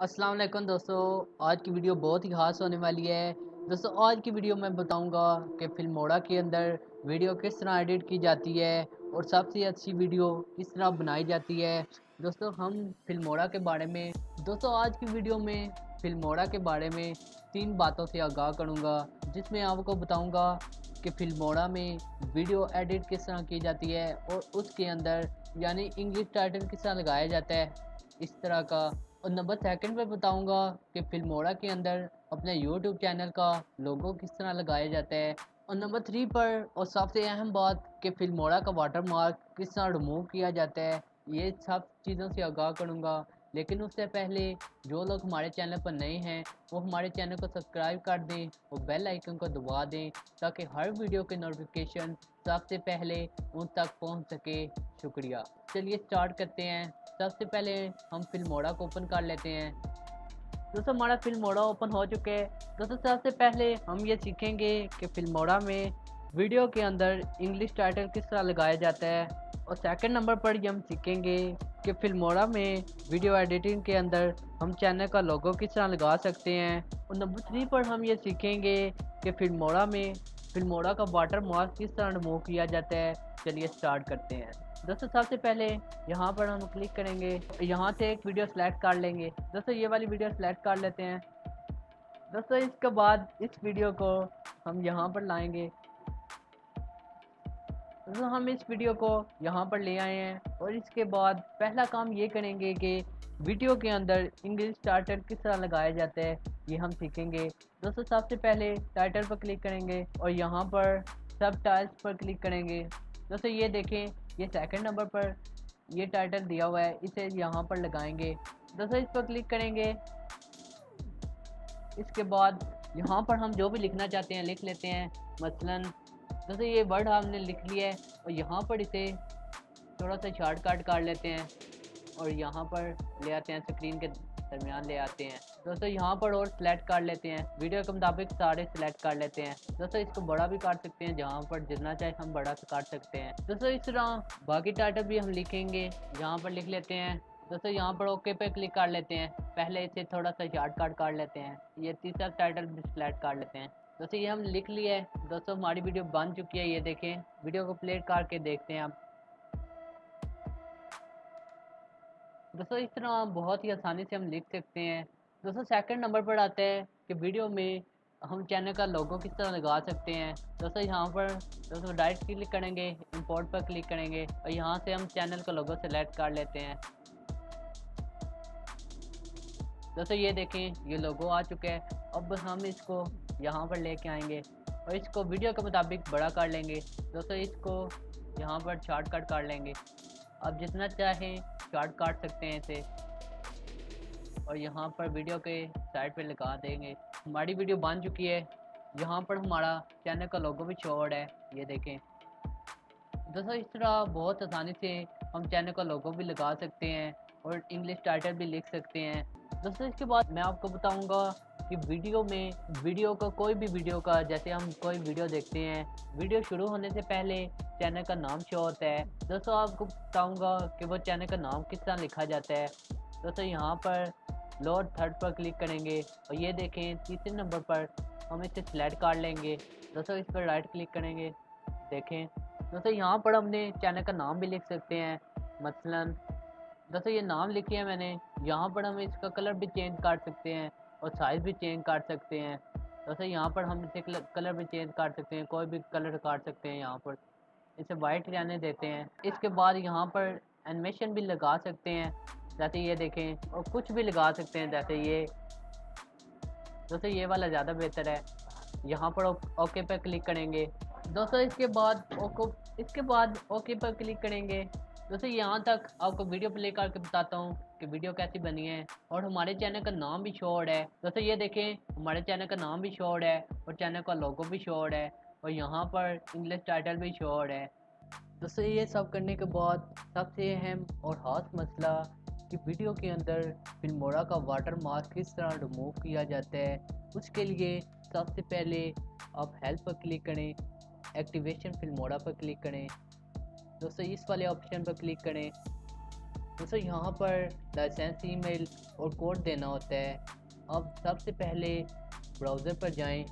अस्सलाम वालेकुम दोस्तों। आज की वीडियो बहुत ही खास होने वाली है। दोस्तों, आज की वीडियो में बताऊँगा कि फिल्मोड़ा के अंदर वीडियो किस तरह एडिट की जाती है और सबसे अच्छी वीडियो किस तरह बनाई जाती है। दोस्तों, हम फिल्मोड़ा के बारे में, दोस्तों, आज की वीडियो में फिल्मोड़ा के बारे में तीन बातों से आगाह करूँगा, जिसमें आपको बताऊँगा कि फिल्मोड़ा में वीडियो एडिट किस तरह की जाती है और उसके अंदर यानी इंग्लिश टाइटल किस तरह लगाया जाता है, इस तरह का और नंबर सेकंड पे बताऊँगा कि फिल्मोड़ा के अंदर अपने यूट्यूब चैनल का लोगो किस तरह लगाया जाता है। और नंबर थ्री पर, और सबसे अहम बात कि फिल्मोड़ा का वाटर मार्क किस तरह रिमूव किया जाता है, ये सब चीज़ों से आगाह करूँगा। लेकिन उससे पहले, जो लोग हमारे चैनल पर नए हैं, वो हमारे चैनल को सब्सक्राइब कर दें और बेल आइकन को दबा दें, ताकि हर वीडियो के नोटिफिकेशन सबसे पहले उन तक पहुँच सके। शुक्रिया। चलिए स्टार्ट करते हैं। सबसे पहले हम फिल्मोड़ा को ओपन कर लेते हैं। दोस्तों हमारा फिल्मोड़ा ओपन हो चुके हैं। दोस्तों सबसे पहले हम ये सीखेंगे कि फिल्मोड़ा में वीडियो के अंदर इंग्लिश टाइटल किस तरह लगाया जाता है। और सेकंड नंबर पर ये हम सीखेंगे कि फिल्मोड़ा में वीडियो एडिटिंग के अंदर हम चैनल का लोगो किस तरह लगा सकते हैं। और नंबर थ्री पर हम ये सीखेंगे कि फिल्मोड़ा में फिल्मोड़ा का वाटर मार्क किस तरह रिमूव किया जाता है। चलिए स्टार्ट करते हैं। दोस्तों सबसे पहले यहाँ पर हम क्लिक करेंगे, यहाँ से एक वीडियो सेलेक्ट कर लेंगे। दोस्तों ये वाली वीडियो सेलेक्ट कर लेते हैं। दोस्तों इसके बाद इस वीडियो को हम यहाँ पर लाएँगे। दोस्तों हम इस वीडियो को यहाँ पर ले आए हैं और इसके बाद पहला काम ये करेंगे कि वीडियो के अंदर इंग्लिश टाइटल किस तरह लगाया जाता है, ये हम सीखेंगे। दोस्तों सबसे पहले टाइटल पर क्लिक करेंगे और यहाँ पर सब टाइल्स पर क्लिक करेंगे। दोस्तों ये देखें ये सेकंड नंबर पर ये टाइटल दिया हुआ है, इसे यहाँ पर लगाएँगे। दोस्तों इस पर क्लिक करेंगे। इसके बाद यहाँ पर हम जो भी लिखना चाहते हैं लिख लेते हैं। मसलन दोस्तों ये वर्ड हमने लिख लिया है, और यहाँ पर इसे थोड़ा सा शॉर्टकट काट लेते हैं। और यहाँ पर ले आते हैं स्क्रीन के दरमियान ले आते हैं। दोस्तों, यहाँ पर और सिलेक्ट कर लेते हैं। वीडियो के मुताबिक सारे सिलेक्ट कर लेते हैं। दोस्तों, इसको बड़ा भी काट सकते हैं, जहाँ पर जितना चाहे हम बड़ा काट सकते हैं। दोस्तों, इस तरह बाकी टाइटल भी हम लिखेंगे। यहाँ पर लिख लेते हैं। दोस्तों, यहाँ पर ओके पे क्लिक कर लेते हैं। पहले इसे थोड़ा सा शार्ट काट लेते हैं। ये तीसरा टाइटल भी सिलेक्ट कर लेते हैं। दोस्तों, ये हम लिख लिए है। दोस्तों, हमारी वीडियो बन चुकी है, ये देखें। वीडियो को प्ले करके देखते हैं आप। दोस्तों इस तरह बहुत ही आसानी से हम लिख सकते हैं। दोस्तों सेकंड नंबर पर आते हैं कि वीडियो में हम चैनल का लोगो किस तरह लगा सकते हैं। दोस्तों, यहाँ पर दोस्तों डायरेक्ट क्लिक करेंगे इंपोर्ट पर क्लिक करेंगे और यहाँ से हम चैनल का लोगो सेलेक्ट कर लेते हैं। दोस्तों, ये देखें, ये लोगो आ चुके हैं। अब हम इसको यहाँ पर लेके आएँगे और इसको वीडियो के मुताबिक बड़ा कर लेंगे। दोस्तों, इसको यहाँ पर शॉर्ट कट कर लेंगे। अब जितना चाहें शॉर्ट काट सकते हैं इसे। और यहाँ पर वीडियो के साइड पे लगा देंगे। हमारी वीडियो बन चुकी है। यहाँ पर हमारा चैनल का लोगो भी छोड़ है। ये देखें। दोस्तों इस तरह बहुत आसानी से हम चैनल का लोगो भी लगा सकते हैं और इंग्लिश टाइटल भी लिख सकते हैं। दोस्तों इसके बाद मैं आपको बताऊँगा कि वीडियो में, वीडियो का कोई भी वीडियो का, जैसे हम कोई वीडियो देखते हैं, वीडियो शुरू होने से पहले चैनल का नाम शो होता है। दोस्तों, आपको बताऊँगा कि वो चैनल का नाम किस तरह लिखा जाता है। दोस्तों, यहाँ पर लोअर थर्ड पर क्लिक करेंगे और ये देखें, तीसरे नंबर पर हम इसे सेलेक्ट कर लेंगे। दोस्तों, इस पर राइट क्लिक करेंगे, देखें। दोस्तों, यहाँ पर हमने चैनल का नाम भी लिख सकते हैं, मसलन। दोस्तों, ये नाम लिखी है मैंने, यहाँ पर हम इसका कलर भी चेंज कर सकते हैं। और साइज़ भी चेंज कर सकते हैं। दोस्तों यहाँ पर हम इसे कलर भी चेंज कर सकते हैं, कोई भी कलर काट सकते हैं यहाँ पर। इसे वाइट रहने देते हैं। इसके बाद यहाँ पर एनिमेशन भी लगा सकते हैं। जैसे ये देखें, और कुछ भी लगा सकते हैं, जैसे ये। दोस्तों ये वाला ज़्यादा बेहतर है। यहाँ पर ओके पर क्लिक करेंगे। दोस्तों, इसके बाद ओको इसके बाद ओके पर क्लिक करेंगे। दोस्तों यहाँ तक आपको वीडियो प्ले करके बताता हूँ कि वीडियो कैसी बनी है और हमारे चैनल का नाम भी शोर्ड है। दोस्तों ये देखें, हमारे चैनल का नाम भी शोर्ड है और चैनल का लोगो भी शोर्ड है और यहाँ पर इंग्लिश टाइटल भी शोर्ड है। दोस्तों ये सब करने के बाद सबसे अहम और खास मसला कि वीडियो के अंदर फिल्मोरा का वाटर मार्क किस तरह रिमूव किया जाता है, उसके लिए सबसे पहले आप हेल्प पर क्लिक करें। एक्टिवेशन फिल्मोरा पर क्लिक करें। दोस्तों, इस वाले ऑप्शन पर क्लिक करें। दोस्तों, यहाँ पर लाइसेंस ईमेल और कोड देना होता है। अब सबसे पहले ब्राउज़र पर जाएँ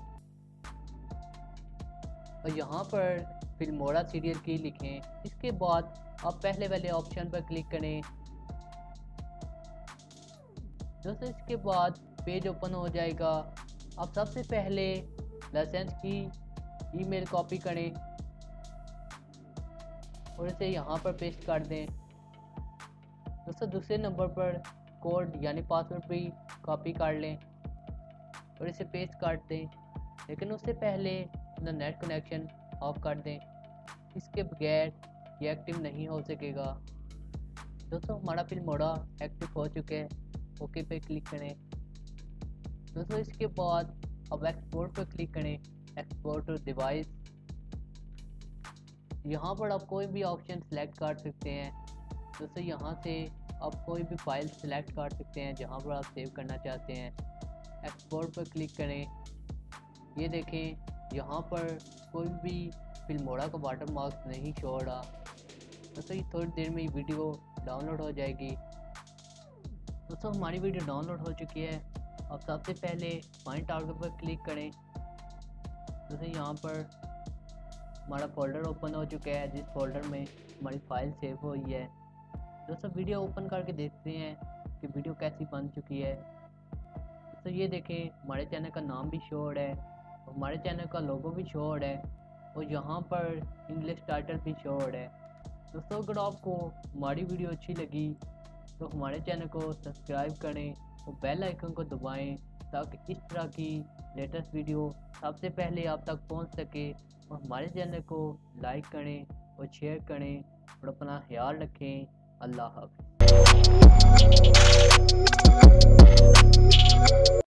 और यहाँ पर फिल्मोरा सीरियल की लिखें। इसके बाद आप पहले वाले ऑप्शन पर क्लिक करें। दोस्तों, इसके बाद पेज ओपन हो जाएगा। आप सबसे पहले लाइसेंस की ईमेल कॉपी करें और इसे यहाँ पर पेस्ट कर दें। दोस्तों, दूसरे नंबर पर कोड यानी पासवर्ड भी कॉपी कर लें और इसे पेस्ट कर दें, लेकिन उससे पहले अपना नेट कनेक्शन ऑफ़ कर दें। इसके बगैर ये एक्टिव नहीं हो सकेगा। दोस्तों, हमारा फ़िल्म मोड़ा एक्टिव हो चुके हैं। ओके पे क्लिक करें। दोस्तों, इसके बाद अब एक्सपोर्ट पर क्लिक करें। एक्सपोर्ट डिवाइस यहाँ पर आप कोई भी ऑप्शन सेलेक्ट कर सकते हैं। दोस्तों यहाँ से आप कोई भी फ़ाइल सेलेक्ट कर सकते हैं, जहाँ पर आप सेव करना चाहते हैं। एक्सपोर्ट पर क्लिक करें। ये देखें, यहाँ पर कोई भी फिल्मोड़ा का वाटर मार्क नहीं शो हो रहा। दोस्तों ये थोड़ी देर में ये वीडियो डाउनलोड हो जाएगी। दोस्तों, हमारी वीडियो डाउनलोड हो चुकी है। अब सबसे पहले फाइन टारगेट पर क्लिक करें। दोस्तों यहाँ पर हमारा फोल्डर ओपन हो चुका है, जिस फोल्डर में हमारी फ़ाइल सेव हुई है। दोस्तों वीडियो ओपन करके देखते हैं कि वीडियो कैसी बन चुकी है। दोस्तों ये देखें, हमारे चैनल का नाम भी शोर है, हमारे चैनल का लोगो भी शोर है, और यहाँ पर इंग्लिश टाइटल भी शोर है। दोस्तों, अगर आपको हमारी वीडियो अच्छी लगी तो हमारे चैनल को सब्सक्राइब करें और बेल आइकन को दबाएँ। ताकि इस तरह की लेटेस्ट वीडियो सबसे पहले आप तक पहुँच सके। और हमारे चैनल को लाइक करें और शेयर करें और अपना ख्याल रखें। अल्लाह हाफिज़।